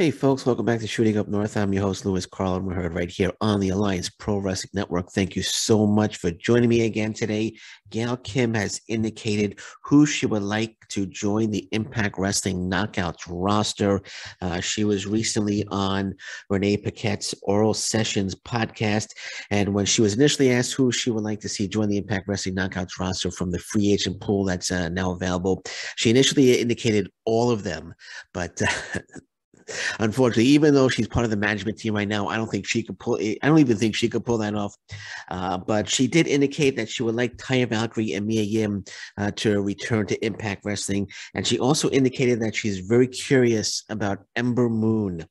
Hey, folks, welcome back to Shooting Up North. I'm your host, Louis Carlin. We're heard right here on the Alliance Pro Wrestling Network. Thank you so much for joining me again today. Gail Kim has indicated who she would like to join the Impact Wrestling Knockouts roster. Uh, she was recently on Renee Paquette's Oral Sessions podcast. And when she was initially asked who she would like to see join the Impact Wrestling Knockouts roster from the free agent pool that's uh, now available, she initially indicated all of them. But uh, unfortunately, even though she's part of the management team right now, I don't think she could pull. I don't even think she could pull that off. Uh, but she did indicate that she would like Taya Valkyrie and Mia Yim uh, to return to Impact Wrestling, and she also indicated that she's very curious about Ember Moon,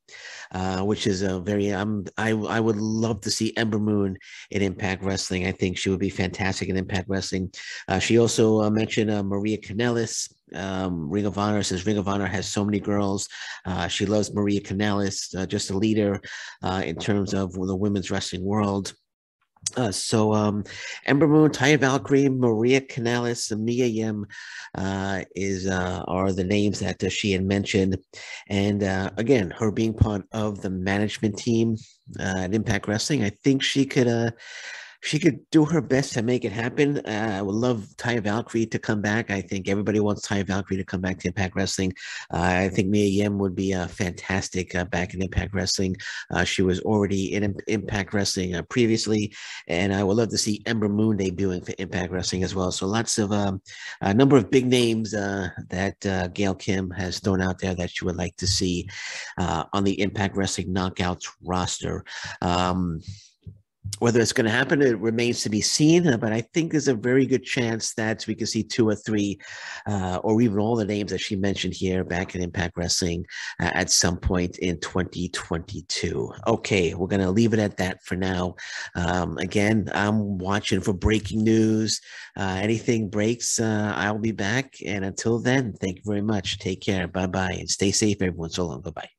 uh, which is a very. Um, I I would love to see Ember Moon in Impact Wrestling. I think she would be fantastic in Impact Wrestling. Uh, she also uh, mentioned uh, Maria Kanellis um, Ring of Honor says Ring of Honor has so many girls. Uh, she loves Maria Kanellis, uh, just a leader in terms of the women's wrestling world. Uh, so um, Ember Moon, Taya Valkyrie, Maria Kanellis, and Mia Yim uh, is uh, are the names that uh, she had mentioned, and uh, again, her being part of the management team uh, at Impact Wrestling, I think she could she could do her best to make it happen. Uh, I would love Ty Valkyrie to come back. I think everybody wants Ty Valkyrie to come back to Impact Wrestling. Uh, I think Mia Yim would be uh, fantastic uh, back in Impact Wrestling. Uh, she was already in Impact Wrestling uh, previously, and I would love to see Ember Moon debuting for Impact Wrestling as well. So lots of um, a number of big names that Gail Kim has thrown out there that she would like to see on the Impact Wrestling Knockouts roster. Um, whether it's going to happen, it remains to be seen. Uh, but I think there's a very good chance that we can see two or three, uh, or even all the names that she mentioned here back in Impact Wrestling uh, at some point in 2022. Okay, we're going to leave it at that for now. Um, again, I'm watching for breaking news. Uh, anything breaks, uh, I'll be back. And until then, thank you very much. Take care. Bye bye. And stay safe, everyone. So long. Bye bye.